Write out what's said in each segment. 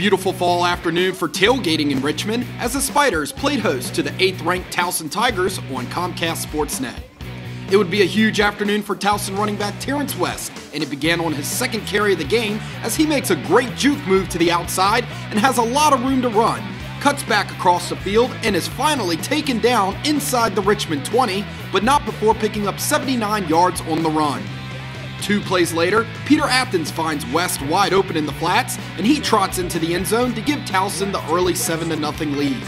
beautiful fall afternoon for tailgating in Richmond as the Spiders played host to the 8th ranked Towson Tigers on Comcast SportsNet. It would be a huge afternoon for Towson running back Terrance West, and it began on his second carry of the game as he makes a great juke move to the outside and has a lot of room to run, cuts back across the field, and is finally taken down inside the Richmond 20, but not before picking up 79 yards on the run. Two plays later, Peter Athens finds West wide open in the flats, and he trots into the end zone to give Towson the early 7 0 lead.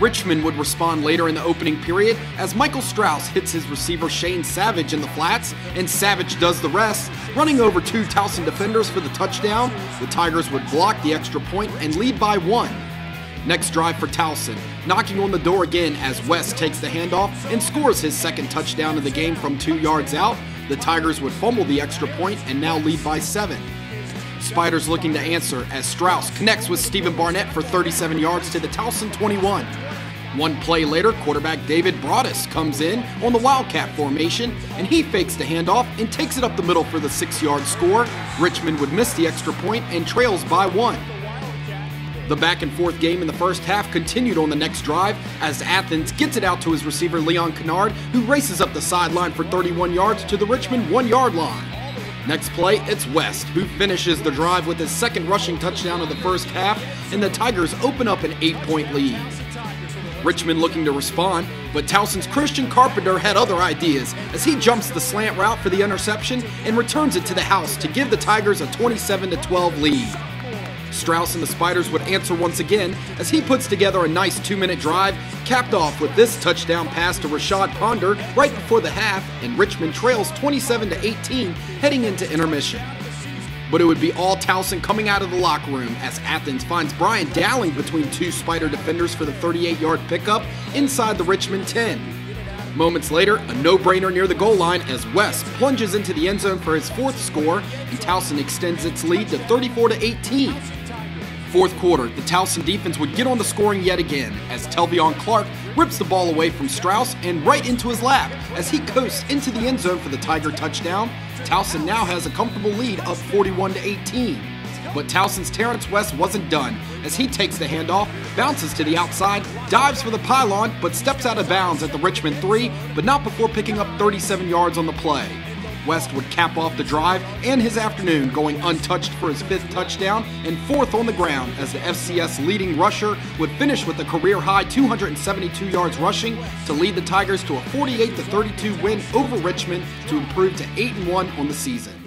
Richmond would respond later in the opening period as Michael Strauss hits his receiver Shane Savage in the flats, and Savage does the rest, running over two Towson defenders for the touchdown. The Tigers would block the extra point and lead by one. Next drive for Towson, knocking on the door again as West takes the handoff and scores his second touchdown of the game from two yards out. The Tigers would fumble the extra point and now lead by seven. Spiders looking to answer as Strauss connects with Stephen Barnett for 37 yards to the Towson 21. One play later, quarterback David Broadus comes in on the Wildcat formation and he fakes the handoff and takes it up the middle for the six yard score. Richmond would miss the extra point and trails by one. The back and forth game in the first half continued on the next drive as Athens gets it out to his receiver Leon Kinnard, who races up the sideline for 31 yards to the Richmond one yard line. Next play, it's West, who finishes the drive with his second rushing touchdown of the first half, and the Tigers open up an eight point lead. Richmond looking to respond, but Towson's Christian Carpenter had other ideas as he jumps the slant route for the interception and returns it to the house to give the Tigers a 27 12 lead. Strauss and the Spiders would answer once again as he puts together a nice two minute drive, capped off with this touchdown pass to Rashad Ponder right before the half, and Richmond trails 27 18 heading into intermission. But it would be all Towson coming out of the locker room as Athens finds Brian Dowling between two Spider defenders for the 38 yard pickup inside the Richmond 10. Moments later, a no brainer near the goal line as West plunges into the end zone for his fourth score, and Towson extends its lead to 34 18. Fourth quarter, the Towson defense would get on the scoring yet again as Telvion Clark rips the ball away from Strauss and right into his lap as he coasts into the end zone for the Tiger touchdown. Towson now has a comfortable lead up 41 to 18. But Towson's Terrance West wasn't done as he takes the handoff, bounces to the outside, dives for the pylon, but steps out of bounds at the Richmond 3, but not before picking up 37 yards on the play. West would cap off the drive and his afternoon, going untouched for his fifth touchdown and fourth on the ground as the FCS leading rusher would finish with a career high 272 yards rushing to lead the Tigers to a 48 32 win over Richmond to improve to 8 1 on the season.